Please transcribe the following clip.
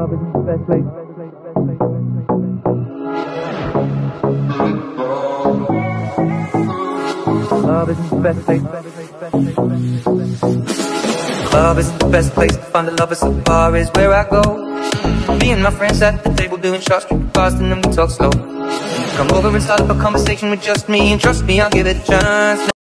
Love is the best place. Love is the best place. Love is the best place to find a lover, so far, is where I go. Me and my friends at the table doing shots, drinking fast, and then we talk slow. Come over and start up a conversation with just me, and trust me, I'll give it a chance.